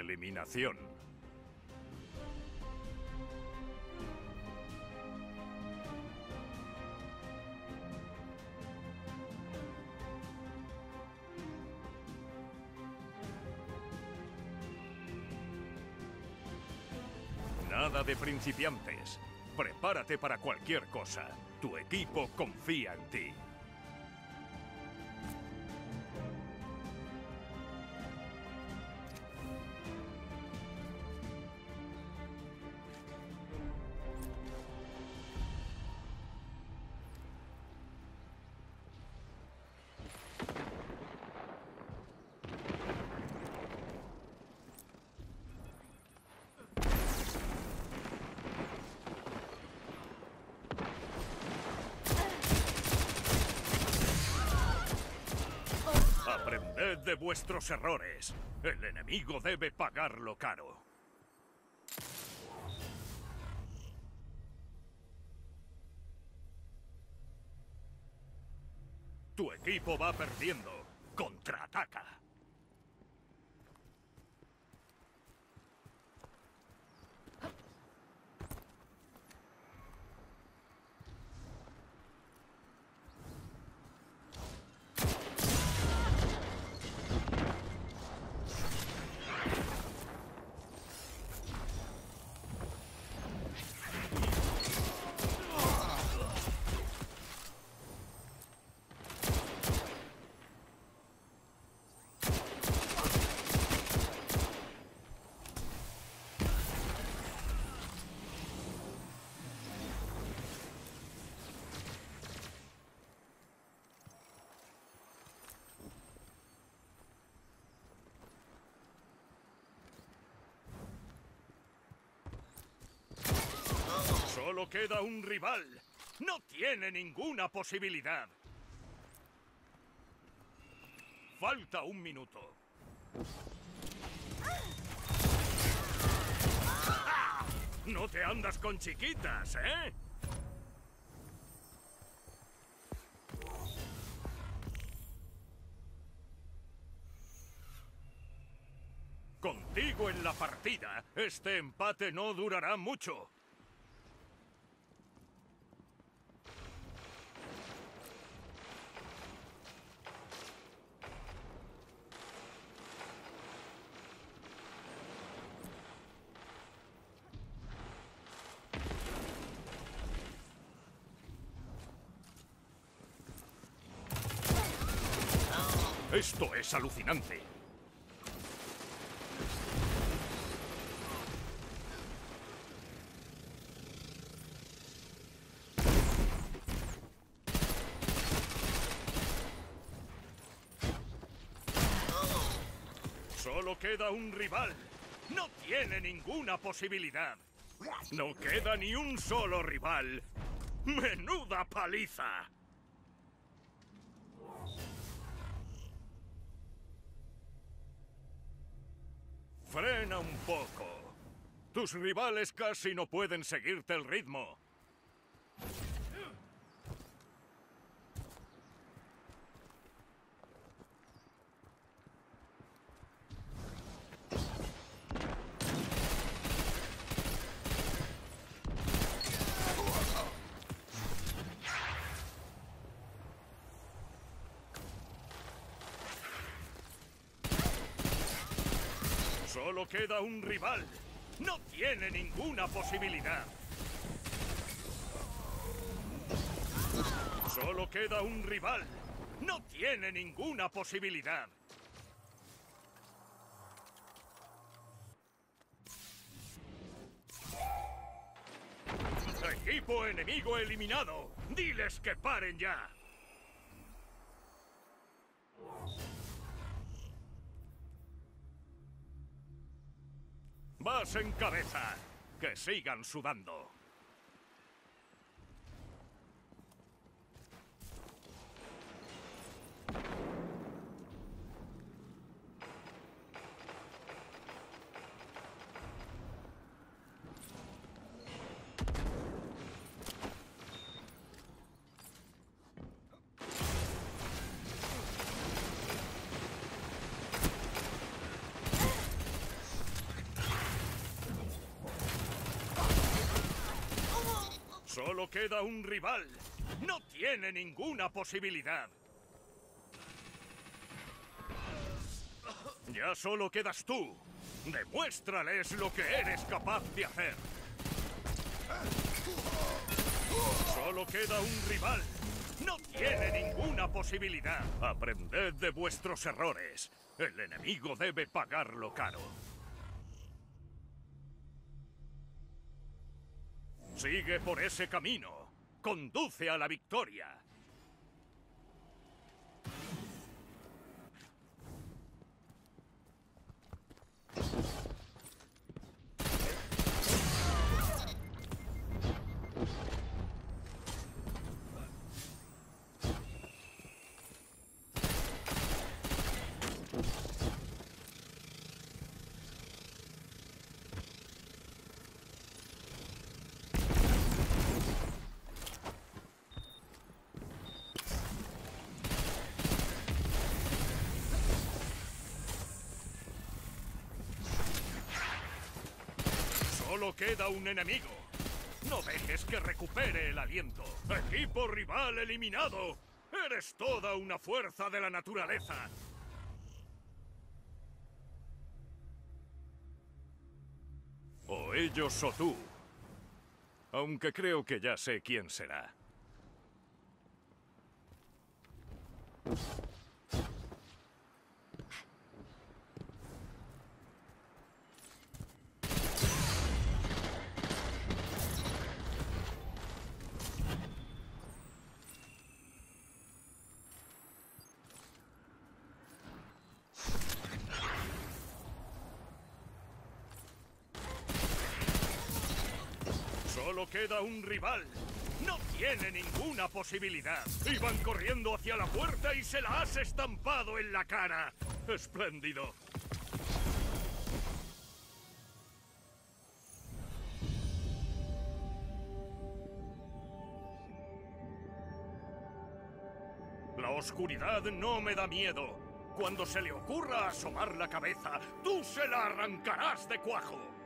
eliminación. Nada de principiantes. Prepárate para cualquier cosa. Tu equipo confía en ti. Aprended de vuestros errores. El enemigo debe pagarlo caro. Tu equipo va perdiendo. Contraataca. Solo queda un rival. No tiene ninguna posibilidad. Falta un minuto. No te andas con chiquitas, ¿eh? Contigo en la partida, este empate no durará mucho. Esto es alucinante. Solo queda un rival. No tiene ninguna posibilidad. No queda ni un solo rival. ¡Menuda paliza! Frena un poco. Tus rivales casi no pueden seguirte el ritmo. Solo queda un rival. No tiene ninguna posibilidad. Solo queda un rival. No tiene ninguna posibilidad. Equipo enemigo eliminado. Diles que paren ya. En cabeza. Que sigan sudando. Solo queda un rival. No tiene ninguna posibilidad. Ya solo quedas tú. Demuéstrales lo que eres capaz de hacer. Solo queda un rival. No tiene ninguna posibilidad. Aprended de vuestros errores. El enemigo debe pagarlo caro. Sigue por ese camino. Conduce a la victoria. Solo queda un enemigo. No dejes que recupere el aliento. Equipo rival eliminado. Eres toda una fuerza de la naturaleza. O ellos o tú. Aunque creo que ya sé quién será. Queda un rival. No tiene ninguna posibilidad. Iban corriendo hacia la puerta y se la has estampado en la cara. Espléndido. La oscuridad no me da miedo. Cuando se le ocurra asomar la cabeza, tú se la arrancarás de cuajo.